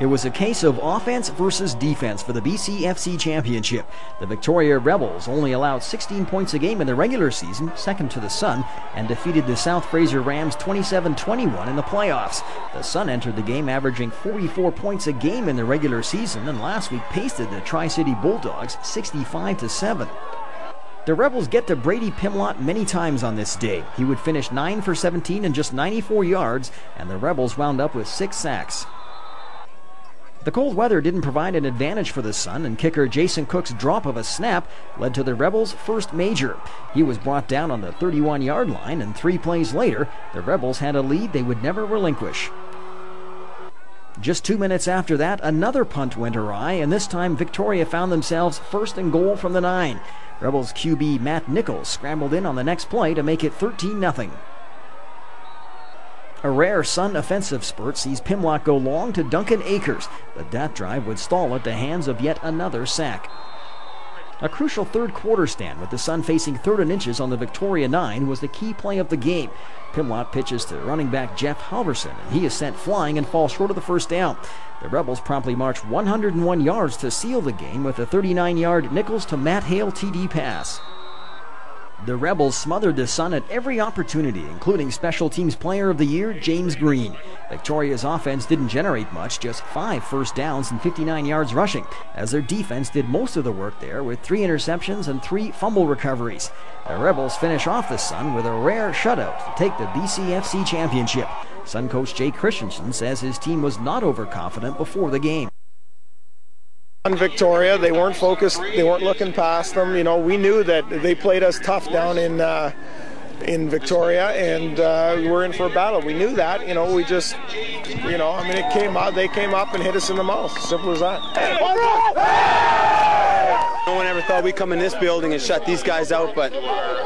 It was a case of offense versus defense for the BCFC championship. The Victoria Rebels only allowed 16 points a game in the regular season, second to the Sun, and defeated the South Fraser Rams 27 21 in the playoffs. The Sun entered the game averaging 44 points a game in the regular season, and last week pasted the Tri City Bulldogs 65 7. The Rebels get to Brady Pimlott many times on this day. He would finish 9 for 17 and just 94 yards, and the Rebels wound up with six sacks. The cold weather didn't provide an advantage for the Sun, and kicker Jason Cook's drop of a snap led to the Rebels' first major. He was brought down on the 31 yard line, and three plays later, the Rebels had a lead they would never relinquish. Just two minutes after that, another punt went awry, and this time Victoria found themselves first and goal from the nine. Rebels QB Matt Nichols scrambled in on the next play to make it 13 0. A rare Sun offensive spurt sees Pimlott go long to Duncan Akers, but that drive would stall at the hands of yet another sack. A crucial third quarter stand with the Sun facing third and inches on the Victoria 9 was the key play of the game. Pimlott pitches to running back Jeff Halverson, and he is sent flying and falls short of the first down. The Rebels promptly march 101 yards to seal the game with a 39 yard Nichols to Matt Hale TD pass. The Rebels smothered the Sun at every opportunity, including Special Teams Player of the Year James Green. Victoria's offense didn't generate much, just five first downs and 59 yards rushing, as their defense did most of the work there with three interceptions and three fumble recoveries. The Rebels finish off the Sun with a rare shutout to take the BCFC championship. Sun coach Jay Christensen says his team was not overconfident before the game on Victoria. They weren't focused. They weren't looking past them. You know, we knew that they played us tough down in uh, in Victoria, and uh, we're in for a battle. We knew that. You know, we just, you know, I mean, it came out. They came up and hit us in the mouth. Simple as that. No one ever thought we'd come in this building and shut these guys out, but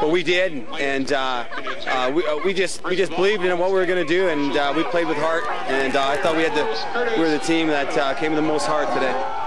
but we did, and uh, uh, we, uh, we just we just believed in what we were going to do, and uh, we played with heart, and I thought we had the we were the team that came with the most heart today.